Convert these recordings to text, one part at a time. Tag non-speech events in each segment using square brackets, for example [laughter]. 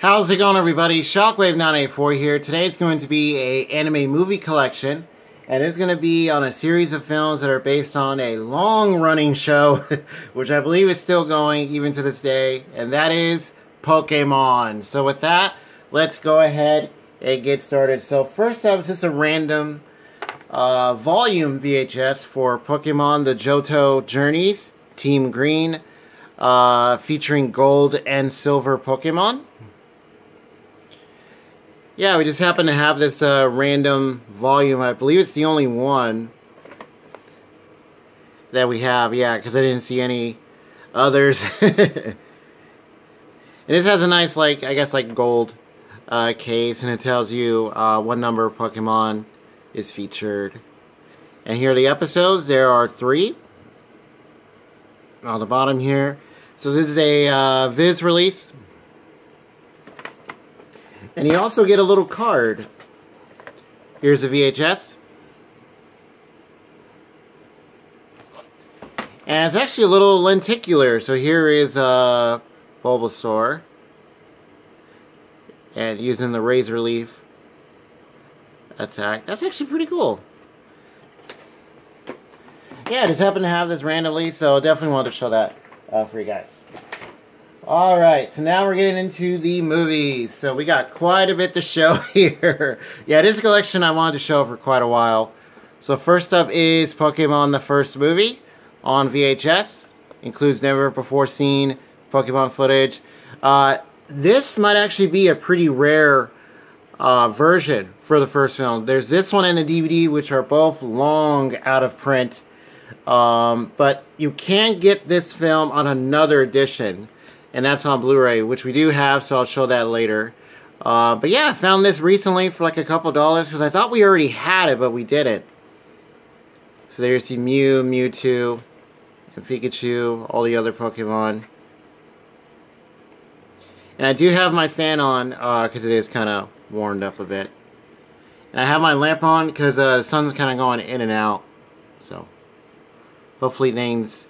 How's it going everybody? Shockwave984 here. Today is going to be a anime movie collection and it's going to be on a series of films that are based on a long running show [laughs] which I believe is still going even to this day and that is Pokemon. So with that, let's go ahead and get started. So first up is just a random uh, volume VHS for Pokemon The Johto Journeys Team Green uh, featuring gold and silver Pokemon. Yeah, we just happen to have this uh, random volume. I believe it's the only one that we have. Yeah, because I didn't see any others. [laughs] and this has a nice, like, I guess, like gold uh, case, and it tells you uh, what number of Pokemon is featured. And here are the episodes. There are three on the bottom here. So this is a uh, Viz release. And you also get a little card. Here's a VHS. And it's actually a little lenticular. So here is a Bulbasaur. And using the Razor Leaf attack. That's actually pretty cool. Yeah, I just happened to have this randomly, so definitely wanted to show that uh, for you guys. Alright, so now we're getting into the movies. So we got quite a bit to show [laughs] here. yeah, this a collection I wanted to show for quite a while. So first up is Pokemon the first movie on VHS. Includes never before seen Pokemon footage. Uh, this might actually be a pretty rare uh, version for the first film. There's this one and the DVD, which are both long out of print. Um, but you can get this film on another edition, and that's on Blu-ray, which we do have, so I'll show that later. Uh, but yeah, found this recently for like a couple dollars, because I thought we already had it, but we didn't. So there's the Mew, Mewtwo, and Pikachu, all the other Pokemon. And I do have my fan on, because uh, it is kind of warmed up a bit. And I have my lamp on, because uh, the sun's kind of going in and out. So hopefully things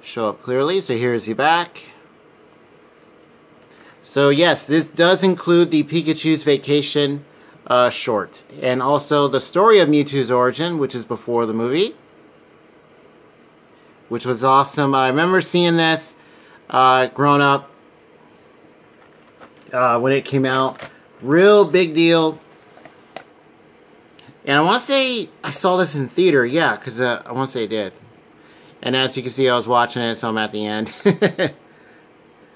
show up clearly. So here's the back. So yes, this does include the Pikachu's Vacation uh, short. And also the story of Mewtwo's origin, which is before the movie. Which was awesome. I remember seeing this uh, growing up uh, when it came out. Real big deal. And I want to say I saw this in theater, yeah, because uh, I want to say I did. And as you can see, I was watching it, so I'm at the end. [laughs]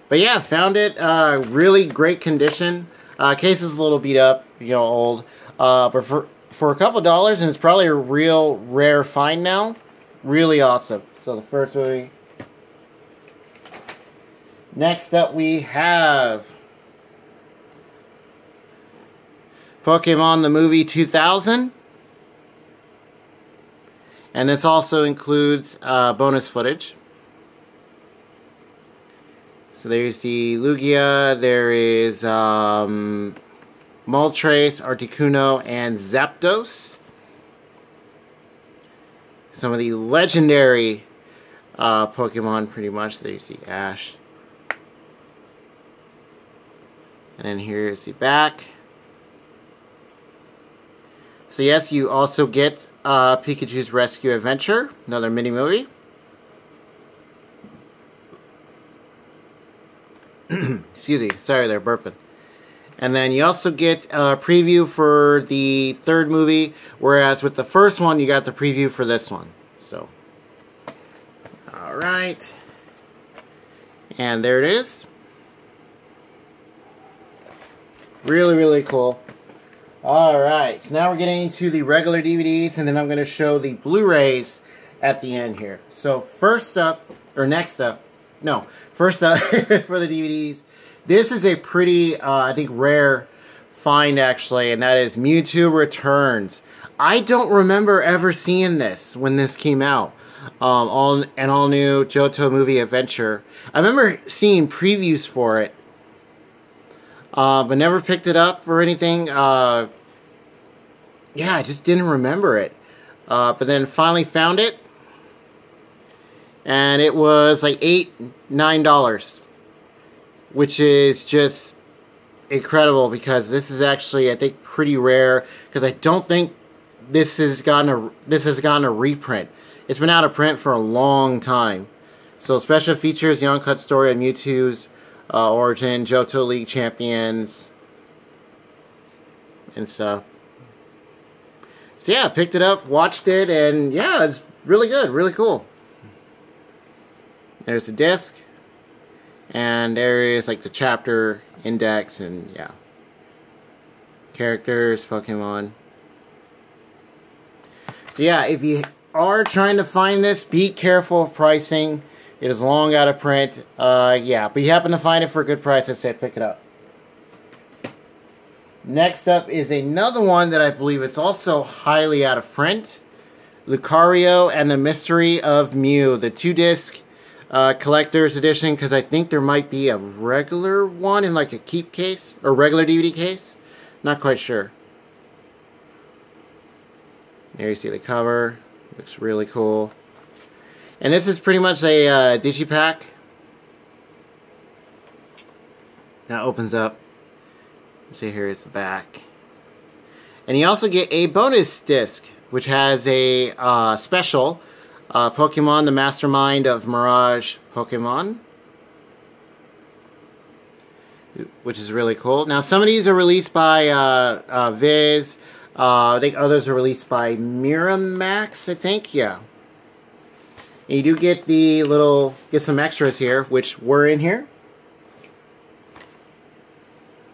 but yeah, found it. Uh, really great condition. Uh, case is a little beat up, you know, old. Uh, but for, for a couple dollars, and it's probably a real rare find now, really awesome. So the first movie. Next up we have Pokemon the Movie 2000. And this also includes uh, bonus footage. So there's the Lugia, there is um, Moltres, Articuno, and Zapdos. Some of the legendary uh, Pokemon, pretty much. There you see Ash. And then here's the back. So yes, you also get uh, Pikachu's Rescue Adventure, another mini movie. [clears throat] Excuse me, sorry they're burping. And then you also get a preview for the third movie, whereas with the first one, you got the preview for this one. So, alright. And there it is. Really, really cool. Alright, so now we're getting into the regular DVDs, and then I'm going to show the Blu-rays at the end here. So first up, or next up, no, first up [laughs] for the DVDs, this is a pretty, uh, I think, rare find actually, and that is Mewtwo Returns. I don't remember ever seeing this when this came out. Um, all an all new Johto movie adventure. I remember seeing previews for it, uh, but never picked it up or anything. Uh, yeah, I just didn't remember it. Uh, but then finally found it. And it was like eight, nine dollars. Which is just incredible because this is actually I think pretty rare because I don't think this has gotten a this has gotten a reprint. It's been out of print for a long time. So special features, the uncut story of Mewtwo's uh, origin, Johto League champions, and stuff. So yeah, picked it up, watched it, and yeah, it's really good, really cool. There's the disc, and there is like the chapter index, and yeah, characters, Pokemon. So yeah, if you are trying to find this, be careful of pricing. It is long out of print. Uh, yeah, but you happen to find it for a good price, I said pick it up. Next up is another one that I believe is also highly out of print. Lucario and the Mystery of Mew, the two-disc uh, collector's edition, because I think there might be a regular one in like a keep case, or regular DVD case. Not quite sure. There you see the cover. Looks really cool. And this is pretty much a uh, digipak. That opens up. See here is the back. And you also get a bonus disc, which has a uh, special uh, Pokemon, the Mastermind of Mirage Pokemon. Which is really cool. Now, some of these are released by uh, uh Viz. Uh, I think others are released by Miramax, I think. Yeah. And you do get the little, get some extras here, which were in here.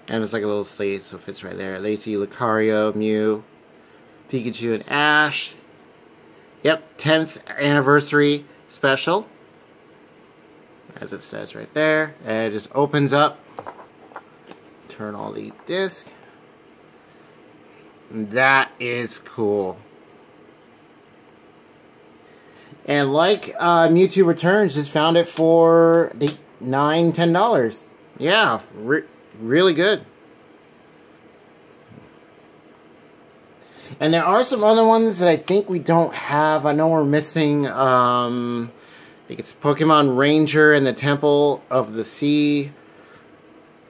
And it's like a little sleeve, so it fits right there. See Lucario, Mew, Pikachu, and Ash. Yep, 10th anniversary special. As it says right there. And it just opens up. Turn all the disc. That is cool. And like uh, Mewtwo Returns, just found it for nine, ten dollars. Yeah, re really good. And there are some other ones that I think we don't have. I know we're missing, um, I think it's Pokemon Ranger and the Temple of the Sea.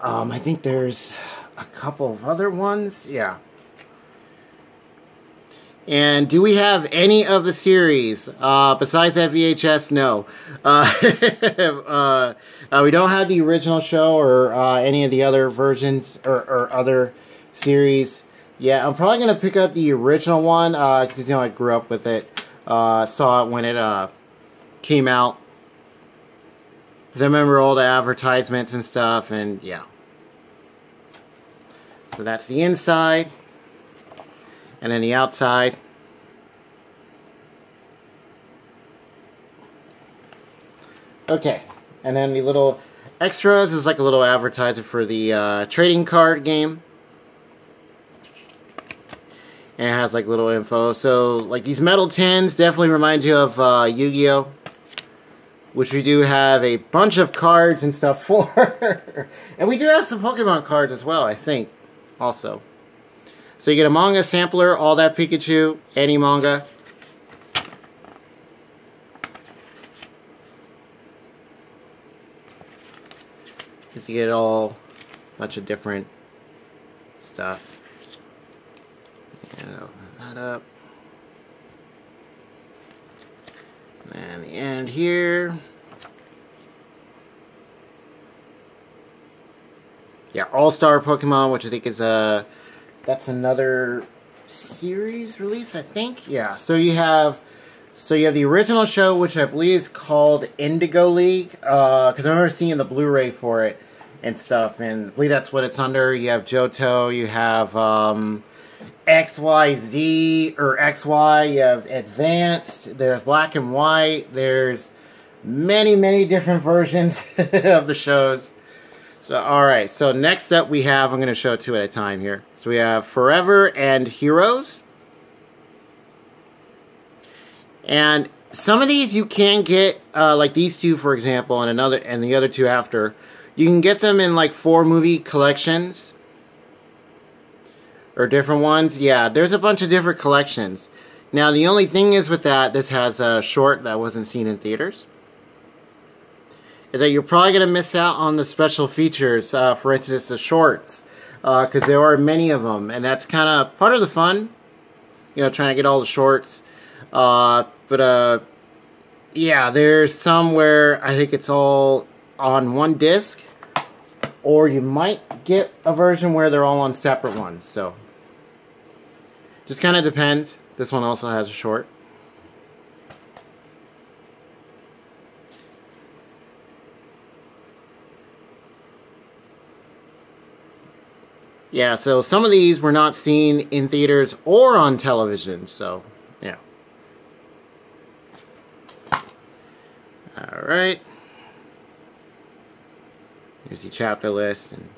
Um, I think there's a couple of other ones. Yeah. And do we have any of the series uh, besides that VHS? No. Uh, [laughs] uh, uh, we don't have the original show or uh, any of the other versions or, or other series. Yeah, I'm probably going to pick up the original one because, uh, you know, I grew up with it. saw it when it came out. Because I remember all the advertisements and stuff, and yeah. So that's the inside. And then the outside. Okay. And then the little extras is like a little advertiser for the uh, trading card game. And it has like little info. So like these metal tins definitely remind you of uh, Yu-Gi-Oh! Which we do have a bunch of cards and stuff [laughs] for. and we do have some Pokemon cards as well, I think. Also. So you get a manga sampler, all that Pikachu, any manga. Because you get all bunch of different stuff. And open that up. And the end here. Yeah, All-Star Pokemon, which I think is a... Uh, that's another series release, I think. Yeah, so you have so you have the original show, which I believe is called Indigo League, because uh, I remember seeing the Blu-ray for it and stuff, and I believe that's what it's under. You have Johto, you have um, XYZ, or XY, you have Advanced, there's Black and White, there's many, many different versions [laughs] of the shows. So, alright, so next up we have, I'm going to show two at a time here. So we have Forever and Heroes. And some of these you can get, uh, like these two, for example, and another, and the other two after. You can get them in like four movie collections. Or different ones. Yeah, there's a bunch of different collections. Now, the only thing is with that, this has a short that wasn't seen in theaters. Is that you're probably going to miss out on the special features. Uh, for instance, the shorts because uh, there are many of them, and that's kind of part of the fun. You know, trying to get all the shorts. Uh, but uh, yeah, there's some where I think it's all on one disc, or you might get a version where they're all on separate ones. So, just kind of depends. This one also has a short. Yeah, so some of these were not seen in theaters or on television, so, yeah. Alright. Here's the chapter list. And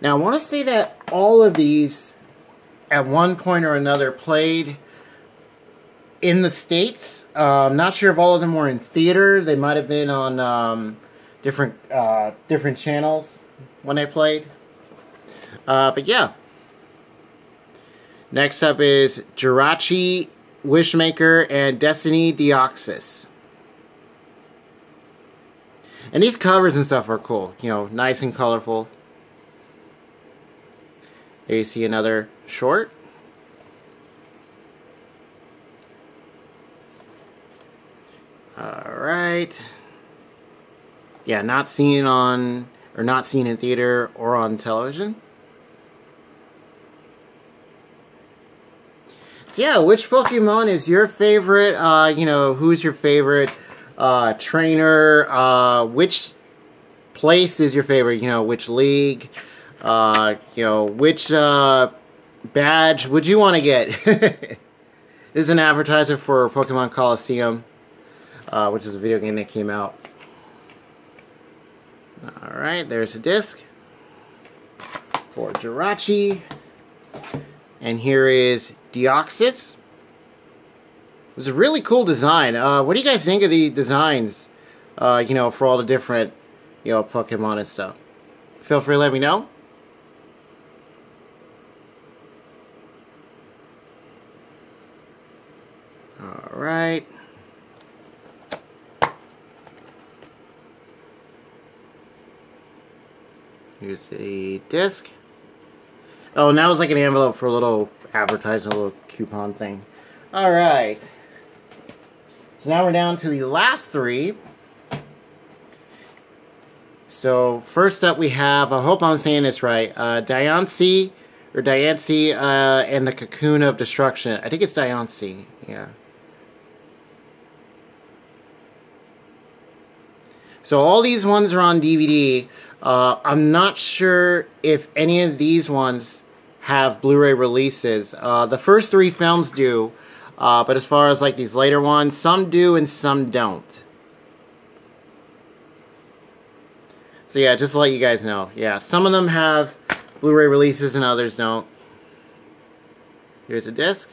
Now, I want to say that all of these, at one point or another, played in the States. I'm not sure if all of them were in theater. They might have been on um, different, uh, different channels when they played. Uh, but yeah. Next up is Jirachi, Wishmaker, and Destiny Deoxys. And these covers and stuff are cool. You know, nice and colorful. There you see another short. Alright. Yeah, not seen on, or not seen in theater or on television. yeah, which Pokemon is your favorite? Uh, you know, who's your favorite uh, trainer? Uh, which place is your favorite? You know, which league? Uh, you know, which uh, badge would you want to get? [laughs] this is an advertiser for Pokemon Colosseum, uh, which is a video game that came out. Alright, there's a disc for Jirachi. And here is Deoxys. It's a really cool design. Uh, what do you guys think of the designs, uh, you know, for all the different, you know, Pokemon and stuff? Feel free to let me know. Alright. Here's the disc. Oh, that was like an envelope for a little advertising, a little coupon thing. Alright. So now we're down to the last three. So first up we have, I hope I'm saying this right, uh, Diancie, or Diancie, uh, and the Cocoon of Destruction. I think it's Diancie, yeah. So all these ones are on DVD. Uh, I'm not sure if any of these ones have Blu-ray releases. Uh, the first three films do, uh, but as far as like these later ones, some do and some don't. So yeah, just to let you guys know. Yeah, some of them have Blu-ray releases and others don't. Here's a disc.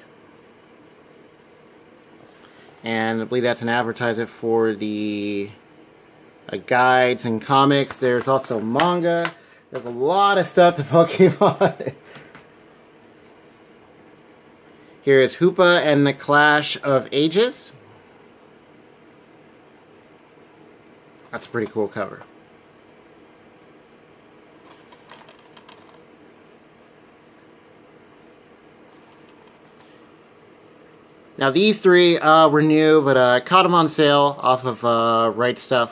And I believe that's an advertisement for the guides and comics. There's also manga. There's a lot of stuff to [laughs] Pokemon. Here is Hoopa and the Clash of Ages. That's a pretty cool cover. Now these three uh, were new, but I uh, caught them on sale off of uh, Right Stuf.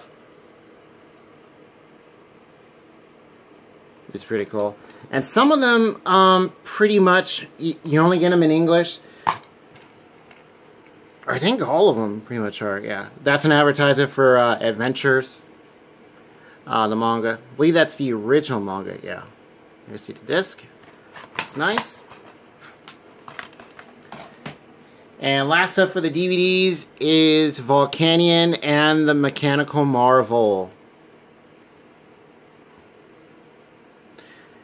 It's pretty cool. And some of them, um, pretty much, you, you only get them in English. I think all of them pretty much are, yeah. That's an advertiser for uh, Adventures, uh, the manga. I believe that's the original manga, yeah. Here's the disc. It's nice. And last up for the DVDs is Volcanion and the Mechanical Marvel.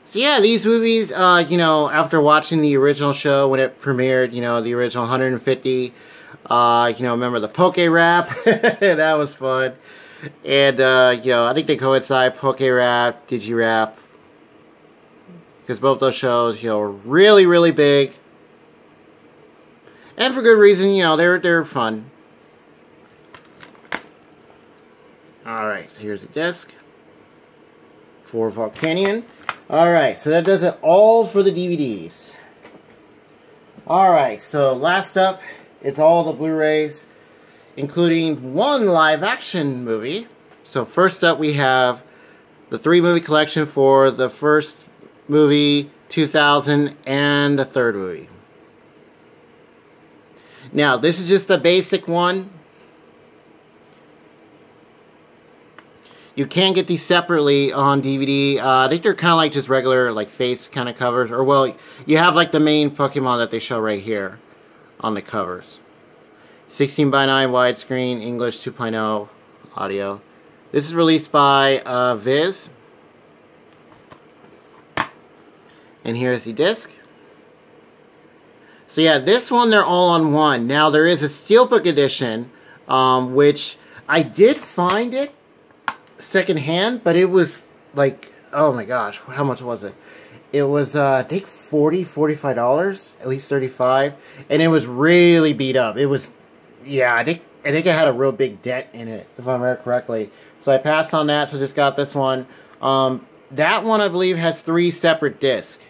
So yeah, these movies, uh, you know, after watching the original show when it premiered, you know, the original 150, uh, you know, remember the Poke Rap? [laughs] that was fun. And, uh, you know, I think they coincide, Poke Rap, Digirap. Because both those shows, you know, are really, really big. And for good reason, you know, they're, they're fun. Alright, so here's a disc for Volcanion. Alright, so that does it all for the DVDs. Alright, so last up is all the Blu-rays, including one live-action movie. So first up we have the three-movie collection for the first movie, 2000, and the third movie. Now, this is just the basic one. You can get these separately on DVD. Uh, I think they're kind of like just regular like face kind of covers. Or well, you have like the main Pokemon that they show right here on the covers. 16 by 9 widescreen, English 2.0 audio. This is released by uh, Viz. And here's the disc. So yeah, this one they're all on one. Now there is a Steelbook edition, um, which I did find it secondhand, but it was like, oh my gosh, how much was it? It was, uh, I think 40 $45, at least 35 and it was really beat up. It was, yeah, I think, I think it had a real big dent in it, if I remember correctly. So I passed on that, so just got this one. Um, that one, I believe, has three separate discs.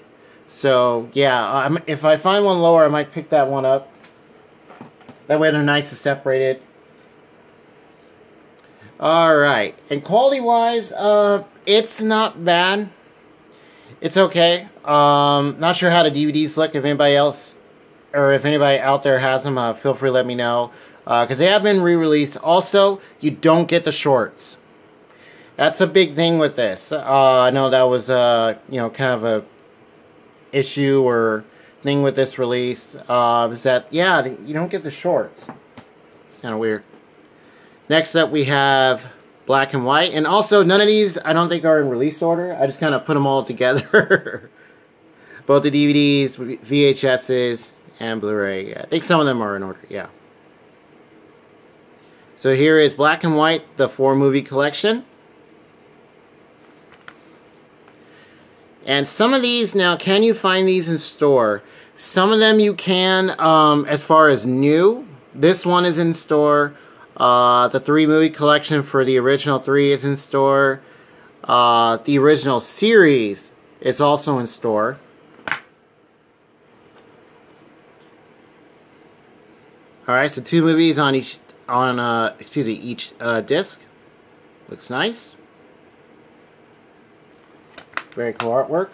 So, yeah, I'm, if I find one lower, I might pick that one up. That way they're nice and separated. Alright, and quality-wise, uh, it's not bad. It's okay. Um, not sure how the DVDs look. If anybody else, or if anybody out there has them, uh, feel free to let me know. Uh because uh, they have been re-released. Also, you don't get the shorts. That's a big thing with this. Uh, I know that was, uh, you know, kind of a issue or thing with this release. Uh, is that, yeah, you don't get the shorts. It's kind of weird. Next up we have black and white. And also, none of these I don't think are in release order. I just kind of put them all together. [laughs] Both the DVDs, VHSs, and Blu-ray. Yeah, I think some of them are in order, yeah. So here is Black and White, the four movie collection. And some of these, now can you find these in store? Some of them you can um, as far as new. This one is in store. Uh, the three movie collection for the original three is in store. Uh, the original series is also in store. Alright, so two movies on each, on, uh, excuse me, each uh, disc. Looks nice. Very cool artwork.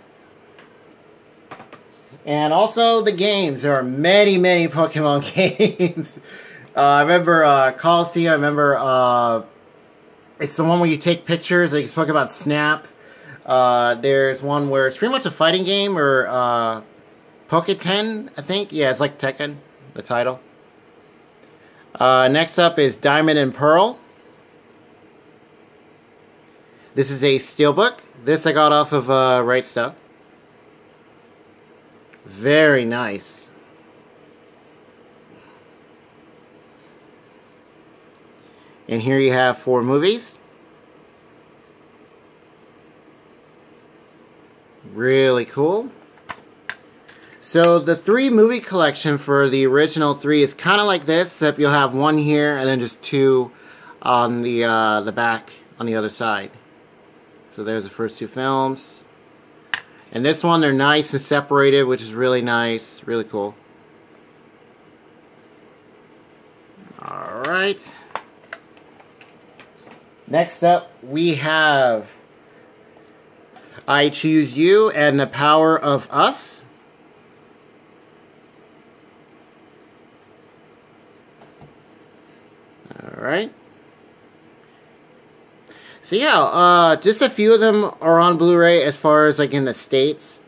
And also the games. There are many, many Pokemon [laughs] games. Uh, I remember uh, Colosseum. I remember uh, it's the one where you take pictures. Like you spoke about Snap. Uh, there's one where it's pretty much a fighting game or uh, Poke-Ten, I think. Yeah, it's like Tekken, the title. Uh, next up is Diamond and Pearl. This is a steelbook. This I got off of uh, Right Stuf. Very nice. And here you have four movies. Really cool. So the three movie collection for the original three is kind of like this, except you'll have one here and then just two on the uh, the back on the other side. So there's the first two films. And this one, they're nice and separated, which is really nice. Really cool. Alright. Next up, we have I Choose You and the Power of Us. Alright. So yeah, uh, just a few of them are on Blu-ray as far as like in the States.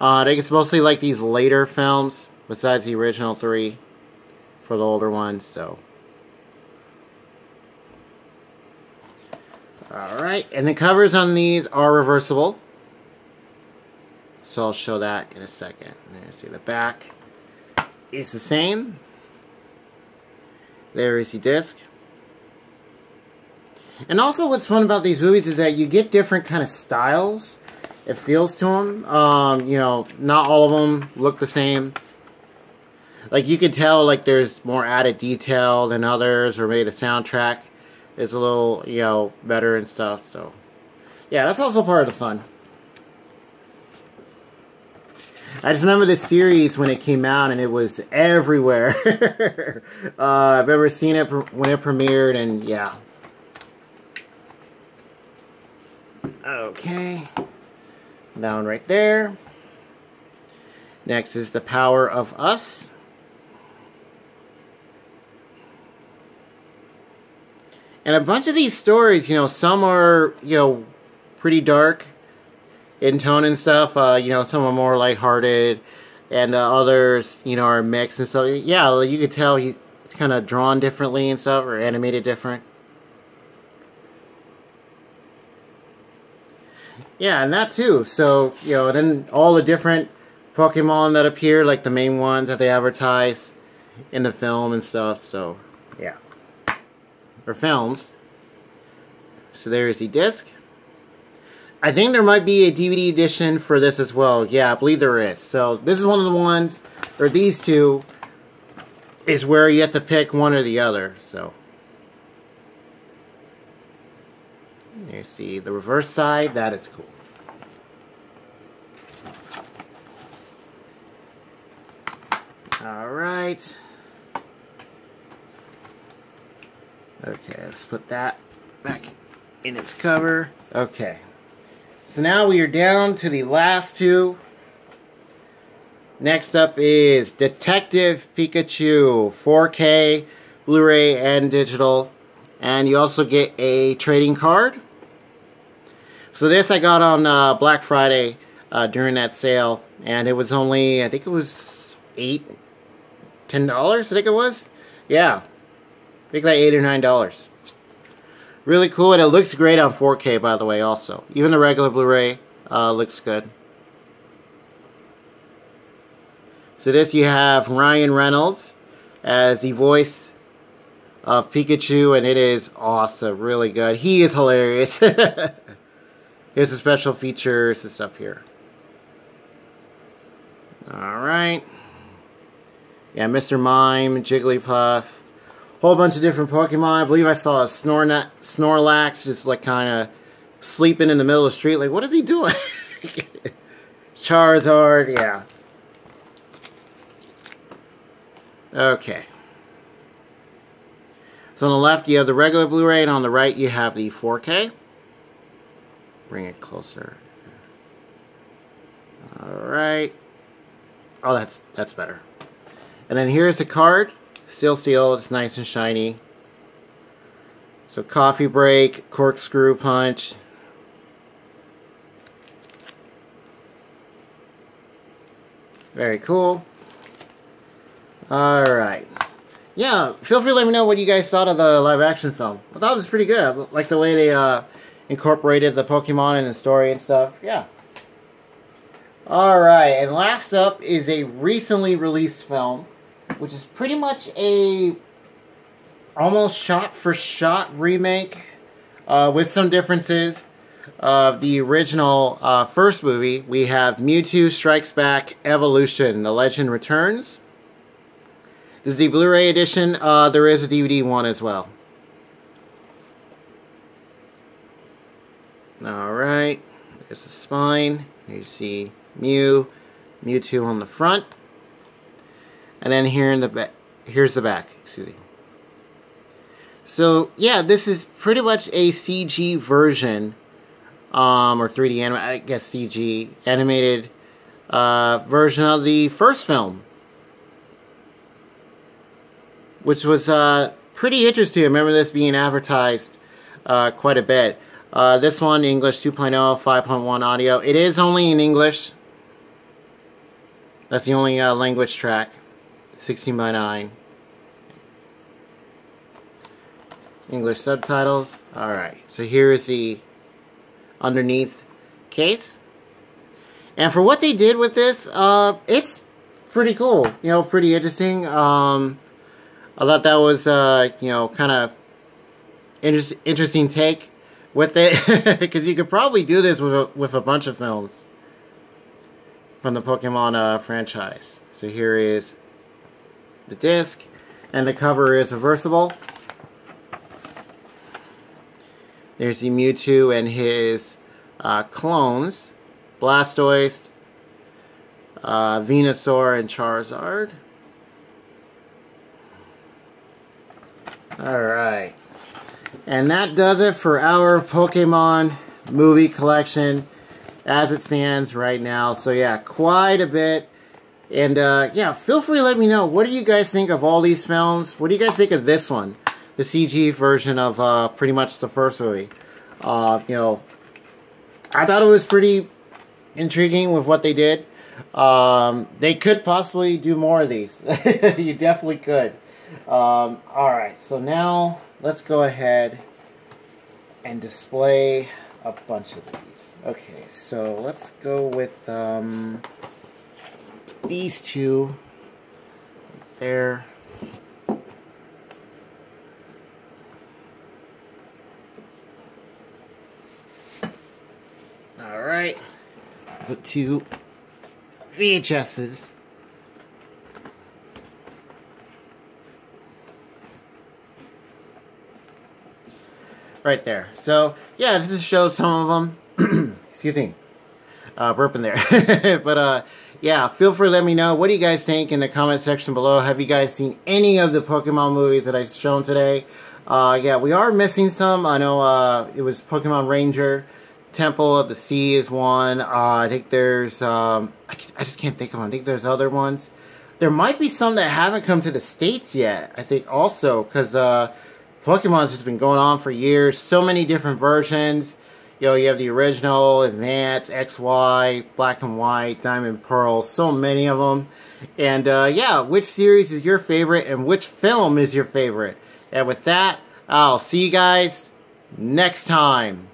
Uh, I think it's mostly like these later films, besides the original three for the older ones, so... Alright, and the covers on these are reversible. So I'll show that in a second. There, see the back is the same. There is the disc. And also what's fun about these movies is that you get different kind of styles. It feels to them. Um, you know, not all of them look the same. Like you can tell like there's more added detail than others or maybe the soundtrack is a little, you know, better and stuff. So, yeah, that's also part of the fun. I just remember this series when it came out and it was everywhere. [laughs] uh, I've ever seen it when it premiered and yeah. Okay. That one right there. Next is The Power of Us. And a bunch of these stories, you know, some are, you know, pretty dark in tone and stuff. Uh, you know, some are more lighthearted, and uh, others, you know, are mixed and so yeah, you could tell he's kind of drawn differently and stuff, or animated different. Yeah, and that too. So you know, then all the different Pokemon that appear, like the main ones that they advertise in the film and stuff. So yeah, or films. So there is the disc. I think there might be a DVD edition for this as well. Yeah, I believe there is. So this is one of the ones, or these two, is where you have to pick one or the other. So you see the reverse side. That is cool. All right. Okay, let's put that back in its cover. Okay. So now we are down to the last two. Next up is Detective Pikachu 4K, Blu-ray and digital. And you also get a trading card. So this I got on uh, Black Friday uh, during that sale. And it was only, I think it was 8 $10 I think it was. Yeah. Think like 8 or $9. Really cool, and it looks great on 4K, by the way, also. Even the regular Blu-ray uh, looks good. So this you have Ryan Reynolds as the voice of Pikachu, and it is awesome, really good. He is hilarious. [laughs] Here's the special features and stuff here. Alright. Yeah, Mr. Mime, Jigglypuff, whole bunch of different Pokemon. I believe I saw a Snorna Snorlax just like kind of sleeping in the middle of the street. Like, what is he doing? [laughs] Charizard, yeah. Okay. So on the left you have the regular Blu-ray and on the right you have the 4K. Bring it closer. Alright. Oh, that's that's better. And then here's the card. Still sealed. It's nice and shiny. So coffee break, corkscrew punch. Very cool. Alright. Yeah, feel free to let me know what you guys thought of the live action film. I thought it was pretty good. like the way they uh, incorporated the Pokemon in the story and stuff. Yeah. Alright, and last up is a recently released film which is pretty much a almost shot for shot remake uh, with some differences of the original uh, first movie. We have Mewtwo Strikes Back Evolution, The Legend Returns. This is the Blu-ray edition. Uh, there is a DVD one as well. Alright, there's the spine. You see Mew, Mewtwo on the front. And then here in the back, here's the back, excuse me. So, yeah, this is pretty much a CG version, um, or 3D anim I guess CG animated uh, version of the first film. Which was uh, pretty interesting. I remember this being advertised uh, quite a bit. Uh, this one, English 2.0, 5.1 audio. It is only in English. That's the only uh, language track. 16 by 9. English subtitles. Alright, so here is the underneath case. And for what they did with this, uh, it's pretty cool. You know, pretty interesting. Um, I thought that was, uh, you know, kind of inter interesting take with it. [laughs] Because you could probably do this with a, with a bunch of films from the Pokemon uh, franchise. So here is the disc, and the cover is reversible. There's the Mewtwo and his uh, clones, Blastoise, uh, Venusaur, and Charizard. Alright. And that does it for our Pokemon movie collection as it stands right now. So yeah, quite a bit. And uh, yeah, feel free to let me know. What do you guys think of all these films? What do you guys think of this one? The CG version of uh, pretty much the first movie. Uh, you know, I thought it was pretty intriguing with what they did. Um, they could possibly do more of these. [laughs] you definitely could. Um, Alright, so now let's go ahead and display a bunch of these. Okay, so let's go with um, these two there. Alright, the two VHSs. Right there. So, yeah, this just shows some of them. [clears throat] Excuse me. Uh, burping there. [laughs] but, uh, yeah, feel free to let me know. What do you guys think in the comment section below? Have you guys seen any of the Pokemon movies that I've shown today? Uh, yeah, we are missing some. I know uh, it was Pokemon Ranger. Temple of the Sea is one. Uh, I think there's, um, I, I, just can't think of them. I think there's other ones. There might be some that haven't come to the States yet, I think also, because uh, Pokemon's just been going on for years. So many different versions. You know, you have the original, Advance, XY, Black and White, Diamond Pearl, so many of them. And uh, yeah, which series is your favorite and which film is your favorite? And with that, I'll see you guys next time.